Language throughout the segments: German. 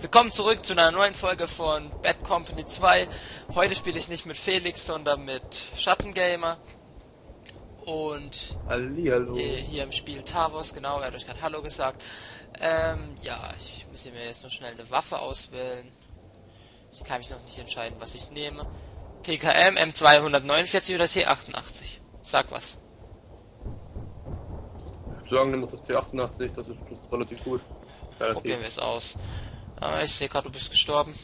Willkommen zurück zu einer neuen Folge von Bad Company 2. Heute spiele ich nicht mit Felix, sondern mit Schattengamer. Und Hallihallo. hier, hier im Spiel Tavos, genau, er hat euch gerade Hallo gesagt. Ähm, ja, ich muss mir jetzt noch schnell eine Waffe auswählen. Ich kann mich noch nicht entscheiden, was ich nehme. PKM, M249 oder T88? Sag was. Ich würde sagen, nimm das T88, das ist, das ist relativ gut. Probieren Relativ. wir es aus. Aber ich sehe gerade, du bist gestorben.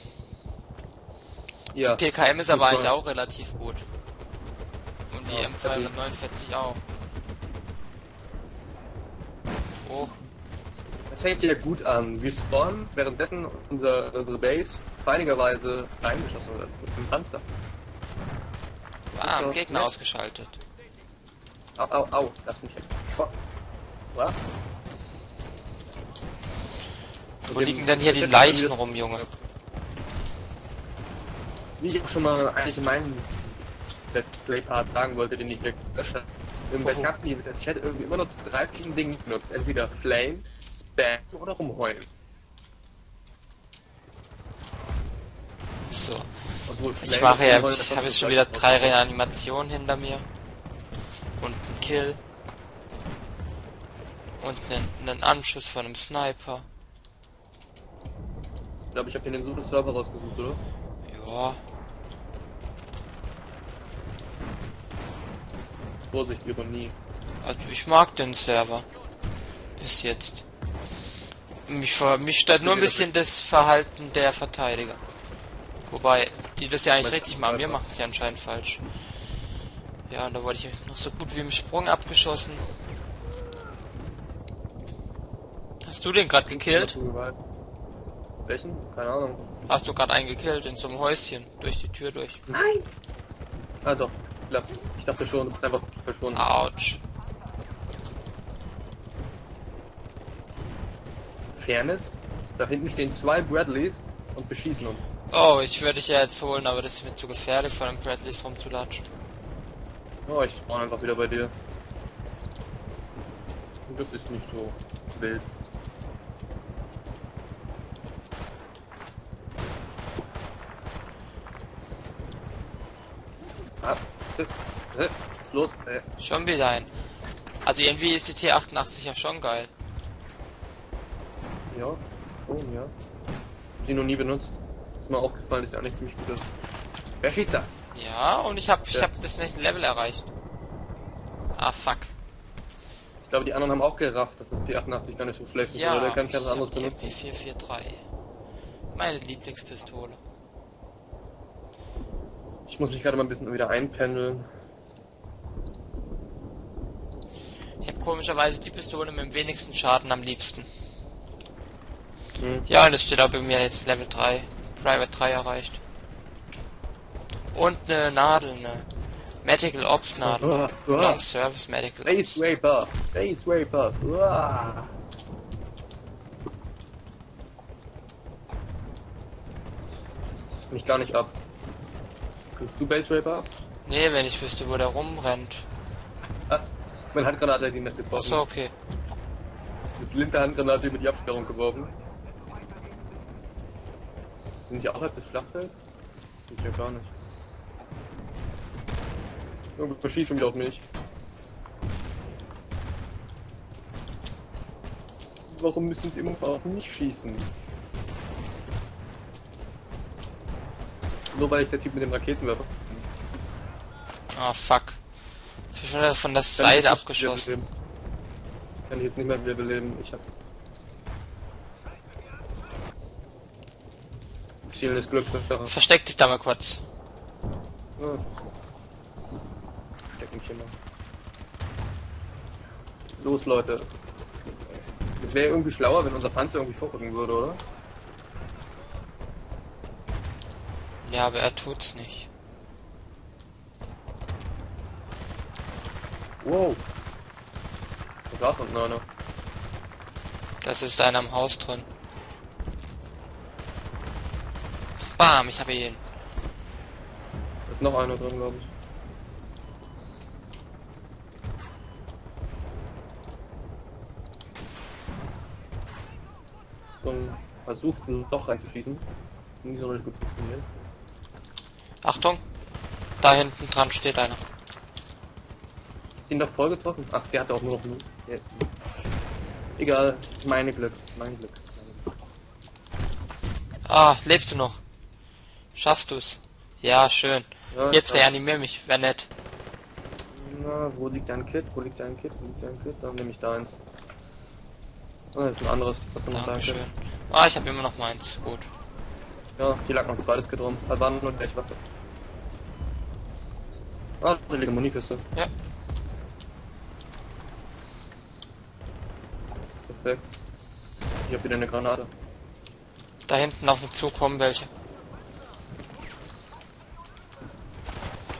Ja. PKM ist aber eigentlich auch relativ gut. Und die Ja, M249 auch. Oh, Das fängt ja gut an. Wir spawnen währenddessen unser, unsere Base feinigerweise reingeschossen wird mit dem Panzer. ah, doch Gegner nett. ausgeschaltet. Au, au, au, lass mich weg. Oh. Was? Wo liegen denn hier die Leichen rum, Junge? Wie ich auch schon mal eigentlich in meinem Let's Play Part sagen wollte, den ich mir gelöscht habe. Irgendwelche Oh. Die mit der Chat irgendwie immer nur zu drei verschiedenen Dingen benutzt. Entweder Flame, Spam oder rumheulen. So, Obwohl ich mache ja, ich habe jetzt schon wieder drei. Reanimationen hinter mir. Und einen Kill. Und einen, einen Anschuss von einem Sniper. Ich glaube, ich habe hier den super Server rausgesucht, oder? Ja, Vorsicht, Ironie. also ich mag den Server. Bis jetzt. Mich, mich stört nur ein bisschen das Verhalten der Verteidiger. Wobei, die das ja eigentlich richtig machen, wir machen es ja anscheinend falsch. Ja, und da wurde ich noch so gut wie im Sprung abgeschossen. Hast du den gerade gekillt? Welchen? Keine Ahnung. Hast du gerade einen gekillt in so einem Häuschen durch die Tür durch? Nein! Ah doch, klappt. Ich dachte schon, du bist einfach verschwunden. Autsch. Fairness? Da hinten stehen zwei Bradleys und beschießen uns. Oh, ich würde dich ja jetzt holen, aber das ist mir zu gefährlich, von den Bradleys rumzulatschen. Oh, ich spawn einfach wieder bei dir. Das ist nicht so wild. Ah, äh, äh, was ist los? Äh, Schon wieder ein. Also irgendwie ist die T88 ja schon geil. Ja, schon, ja. Die noch nie benutzt. Ist mir aufgefallen, dass die eigentlich ziemlich gut ist. Wer schießt da? Ja, und ich hab, ich Ja. hab das nächste Level erreicht. Ah, fuck. Ich glaube, die anderen haben auch gerafft, dass das die 88 gar nicht so schlecht ist. Ja, oder der kann ich hab anderes die benutzen. MP443. Meine Lieblingspistole. Ich muss mich gerade mal ein bisschen wieder einpendeln. Ich habe komischerweise die Pistole mit dem wenigsten Schaden am liebsten. Hm. Ja, und es steht auch bei mir jetzt Level 3. Private 3 erreicht. Und eine Nadel, eine Medical Ops Nadel. Ah, ah. Long Service Medical Base Ops. Raper! Base Raper! Uah. Mich gar nicht ab. Kriegst du Base Raper ab? Nee, wenn ich wüsste, wo der rumrennt. Ah, meine Handgranate hat ihn nicht getroffen. Achso, okay. Mit linker Handgranate über die Absperrung geworfen. Sind die außerhalb des Schlachtfelds? Sind ja gar nicht. Irgendwo verschießen wieder auf mich. Warum müssen sie immer auf mich schießen? Nur weil ich der Typ mit dem Raketenwerfer. Ah, fuck. Ich bin von der ich Seite abgeschossen. wiederbeleben. Kann ich jetzt nicht mehr wiederbeleben. Ich hab. Zielendes Glück, das da. Versteck dich da mal kurz. Ah. Steck mich hier mal. Los, Leute. Es wäre irgendwie schlauer, wenn unser Panzer irgendwie vorrücken würde, oder? Ja, aber er tut's nicht. Wow. Da saß unten einer. Das ist einer im Haus drin. Bam, ich habe ihn. Da ist noch einer drin, glaube ich. So ein versucht, ein Loch reinzuschießen. Nie so richtig gut funktioniert. Achtung! Da hinten dran steht einer. Den doch voll getroffen. Ach, der hatte auch nur noch. Der- Egal, meine Glück, mein Glück. Ah, lebst du noch? Schaffst du's? Ja, schön. Ja, Jetzt reanimier mich, wär nett. Na, wo liegt dein Kit? Wo liegt dein Kit? Wo liegt dein Kit? Dann nehme ich deins. Ah, das ist ein anderes. Das ist noch dein. Kit. Ah, ich habe immer noch meins. Gut. Ja, hier lag noch ein zweites Kit rum. Da waren nur gleich Waffe. Ah, da liegt eine Munikiste. Ja. Perfekt. Ich hab wieder eine Granate. Da hinten auf dem Zug kommen welche.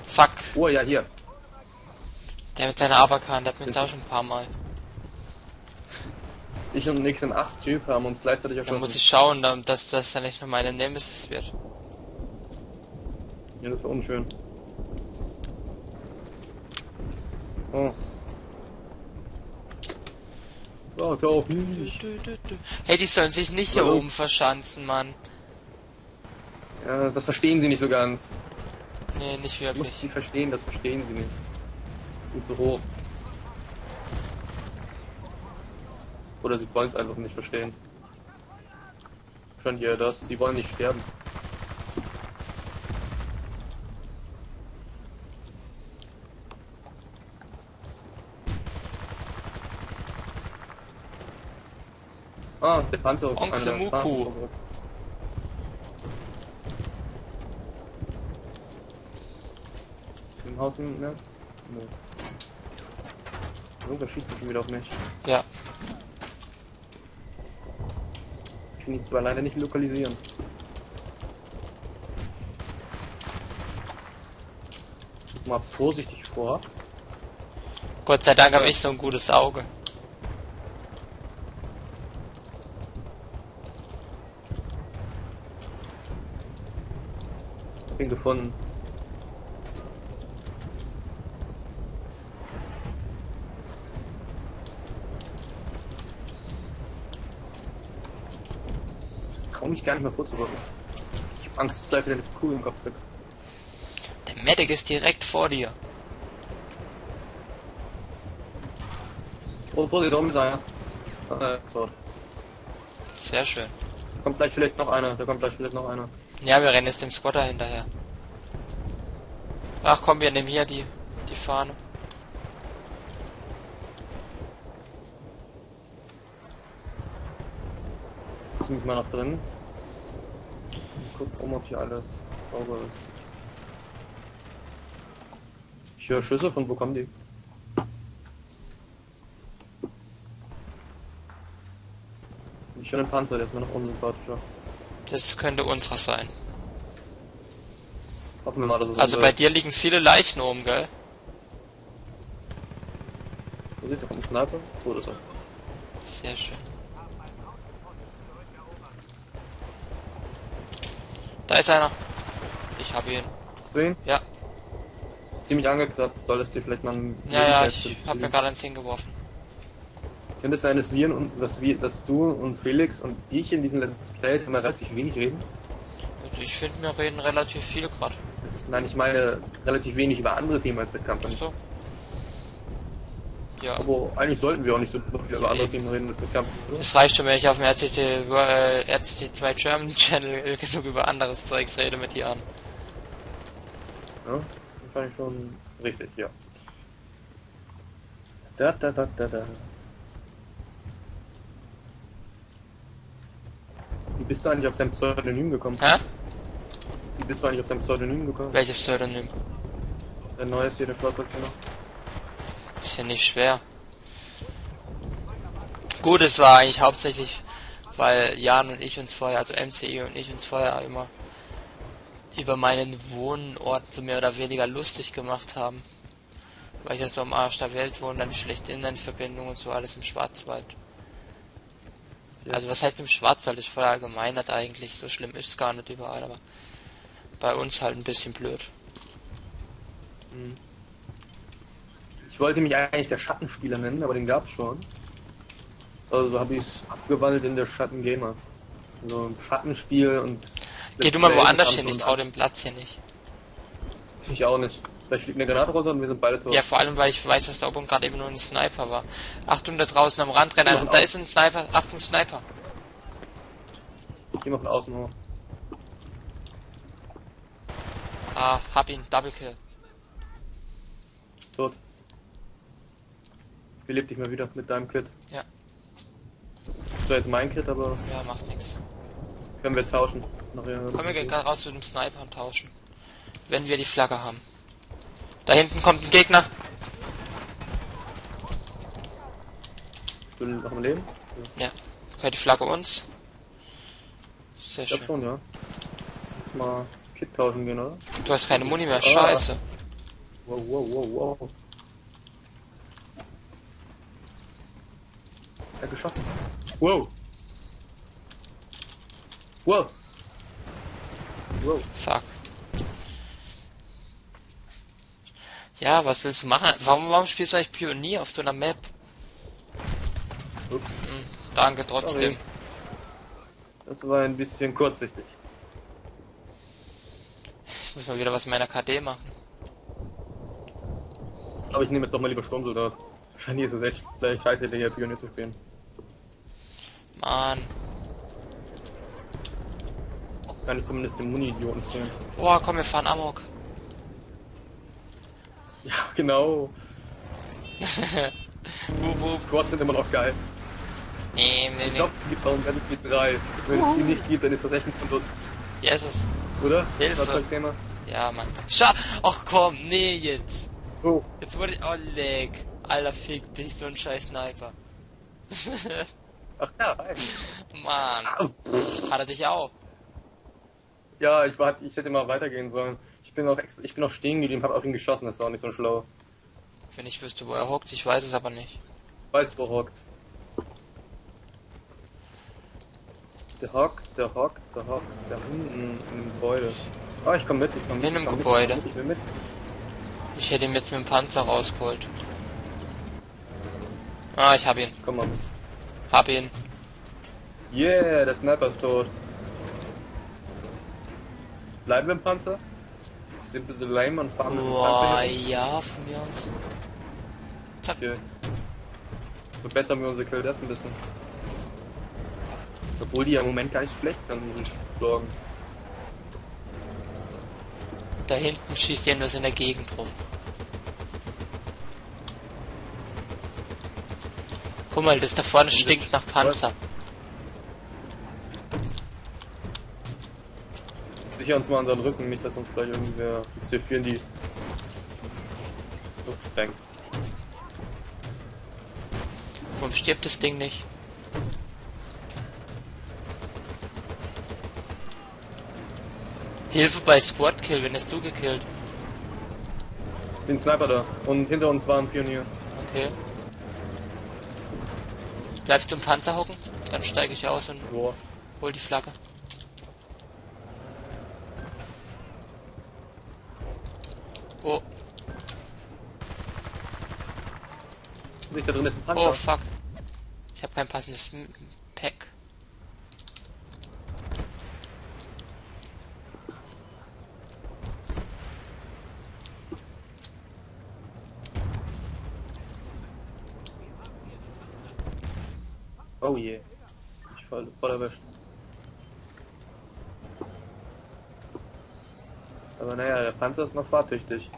Fuck. Oh ja, hier. Der mit seiner Abakan, der hat mir jetzt auch schon ein paar Mal. Ich und Nix im 8 Typ haben uns gleichzeitig Da erschossen. muss ich schauen, da- dass das dann nicht nur meine Nemesis wird. Ja, das war unschön. Oh. Hör auf mich. Hey, die sollen sich nicht hier Warum? oben verschanzen, Mann. Ja, das verstehen sie nicht so ganz. Nee, nicht Du musst wirklich. sie verstehen, das verstehen sie nicht. Sind zu hoch. Oder sie wollen es einfach nicht verstehen. Schon hier das, sie wollen nicht sterben. Ah, der Panzer. Onkel einer- Muku. Ah, Im Haus, ne? Ne. Irgendwer schießt schon wieder auf mich. Ja. Ich kann ihn zwar leider nicht lokalisieren. Mal vorsichtig vor. Gott sei Dank habe ich so ein gutes Auge. Ihn gefunden. Ich trau mich gar nicht mehr vorzurücken. Ich hab Angst, dass gleich wieder eine Kugel im Kopf krieg. Der Medic ist direkt vor dir. Oh, Vorsicht, oben ist einer. Äh. Sehr schön. Da kommt gleich vielleicht noch einer. Da kommt gleich vielleicht noch einer. Ja, wir rennen jetzt dem Squatter hinterher. Ach komm, wir nehmen hier die, die Fahne. Mich mal noch drin. Guck um, ob hier alles sauber ist. Ich höre Schüsse, von wo kommen die? Ich höre den Panzer, der ist mir noch unsympathischer. Das könnte unserer sein. Hoffen wir mal, dass es Also bei dir liegen viele Leichen oben, gell? Wo sieht der kommt ein Sniper? So ist er. Sehr schön. Da ist einer. Ich habe ihn. Hast du ihn? Ja. Ist ziemlich angekratzt, solltest du vielleicht mal einen Ja, ja, ich habe mir gerade eins hingeworfen. Könnte es sein, dass wir und dass wir, dass du und Felix und ich in diesen Let's Plays immer relativ wenig reden? Also ich finde, wir reden relativ viele gerade. Nein, ich meine relativ wenig über andere Themen als Wettkampf. Achso. Ja. Aber eigentlich sollten wir auch nicht so viel über andere Themen reden als Wettkampf. Es reicht schon, wenn ich auf dem RCT, äh, RCT2 German Channel genug über anderes Zeugs rede mit Jan. Ja, das fand ich schon richtig, ja. Da, da, da, da, da. Wie bist du eigentlich auf dein Pseudonym gekommen? Hä? Wie bist du eigentlich auf dein Pseudonym gekommen? Welches Pseudonym? Dein neues hier, der Fahrzeugkiller. Ist ja nicht schwer. Gut, es war eigentlich hauptsächlich, weil Jan und ich uns vorher, also MCI und ich uns vorher immer über meinen Wohnort so mehr oder weniger lustig gemacht haben. Weil ich ja so am Arsch der Welt wohne, dann schlechte Internetverbindung und so alles im Schwarzwald. Also was heißt im Schwarzwald? Ist voll allgemeinert eigentlich. So schlimm ist es gar nicht überall, aber bei uns halt ein bisschen blöd. Ich wollte mich eigentlich der Schattenspieler nennen, aber den gab's schon. Also habe ich es abgewandelt in der Schattengamer. So ein Schattenspiel und. Geh du mal woanders hin, ich trau dem Platz hier nicht. Ich auch nicht. Vielleicht fliegt eine Granate runter und wir sind beide tot. Ja, vor allem, weil ich weiß, dass da oben gerade eben nur ein Sniper war. Achtung, da draußen am Rand rennt einer. Da ist ein Sniper. Achtung, Sniper. Geh mal von außen hoch. Ah, hab ihn. Double Kill. Tot. Belebt dich mal wieder mit deinem Kit. Ja. Das ist zwar jetzt mein Kit, aber Ja, macht nix. können wir tauschen. Nachher. Kommen wir gehen gerade raus zu dem Sniper und tauschen. Wenn wir die Flagge haben. Da hinten kommt ein Gegner. Ich bin noch am Leben? Ja. Gehört die Flagge uns? Sehr Ich schön. schon, ja. Jetzt mal Kit tauschen gehen, oder? Du hast keine Muni mehr. Ah. Scheiße. Wow, wow, wow, wow. Er hat geschossen. Wow. Wow. Wow. Fuck. Ja, was willst du machen? Warum, warum spielst du eigentlich Pionier auf so einer Map? Hm, danke trotzdem. Sorry. Das war ein bisschen kurzsichtig. Ich muss mal wieder was mit meiner KD machen. Aber ich nehme jetzt doch mal lieber Sturmsoldat. Wahrscheinlich ist es echt gleich scheiße, hier Pionier zu spielen. Mann. Kann ich zumindest den Muni-Idioten spielen. Boah, komm, wir fahren Amok. Genau. Wup, wup. Squads sind immer noch geil. Nee, nee, Ich nee. glaube, es gibt auch ein Battlefield 3. Wenn es die nicht gibt, dann ist das echt ein Verlust. Ja, ist es. Oder? Hilfe. Was das Thema? Ja, Mann. Scha Ach komm, nee, jetzt. Oh, Jetzt wurde ich. Oh, leck. Alter, fick dich, so ein scheiß Sniper. ach ja, hi. Mann. Hat er dich auch? Ja, ich, war, ich hätte mal weitergehen sollen. Ich bin auch ich bin auch stehen geblieben, hab auf ihn geschossen, das war auch nicht so schlau. Wenn ich wüsste, wo er hockt, ich weiß es aber nicht. Weiß, wo hockt. Der hockt, der hockt, der hockt, da hinten im Gebäude. Ah, ich komm mit, ich komm mit. In einem Gebäude. Mit, ich will mit. Ich hätte ihn jetzt mit dem Panzer rausgeholt. Ah, ich hab ihn. Komm mal mit. Hab ihn. Yeah, der Sniper ist tot. Bleiben wir im Panzer? Sind wir so lame und fahren mit dem Boah, hin? ja, von mir aus. Zack. Okay. Verbessern wir unsere Kill ein bisschen. Obwohl die ja im Moment gar nicht schlecht sind, muss ich sagen. Da hinten schießt irgendwas in der Gegend rum. Guck mal, das da vorne stinkt nach Panzer. Sicher uns mal unseren Rücken, nicht dass uns gleich irgendwer mit C4 in die Luft sprengt. Warum stirbt das Ding nicht? Hilfe bei Squad Kill, wenn hast du gekillt. Den Sniper da. Und hinter uns war ein Pionier. Okay. Bleibst du im Panzer hocken? Dann steige ich aus und Boah. hol die Flagge. Oh, Nicht da drin ist ein Panzer. oh fuck. Ich habe kein passendes Pack. Oh je. Ich voll, voll erwischt. Aber naja, der Panzer ist noch fahrtüchtig.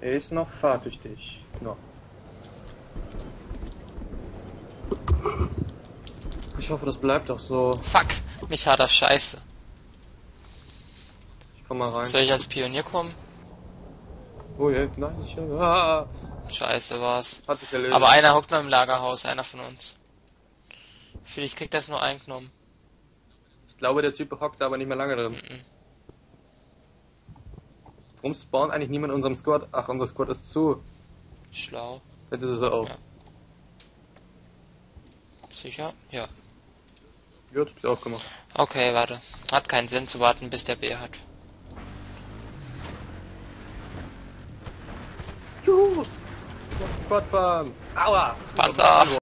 Er ist noch fahrtüchtig. Noch. Ich hoffe, das bleibt auch so. Fuck, mich hat das scheiße. Ich komm mal rein. Soll ich als Pionier kommen? Oh je, nein, ich ah, Scheiße war's. hat sich erledigt. Aber einer hockt mal im Lagerhaus, einer von uns. Vielleicht kriegt das nur eingenommen. Glaube, der Typ hockt da aber nicht mehr lange drin. Mhm. Warum spawnt eigentlich niemand in unserem Squad? Ach, unser Squad ist zu. Schlau. Jetzt ist er auch. Ja. Sicher? Ja. Gut, hab ich auch gemacht. Okay, warte. Hat keinen Sinn zu warten, bis der B hat. Juhu! Squad Farm! Aua! Panzer!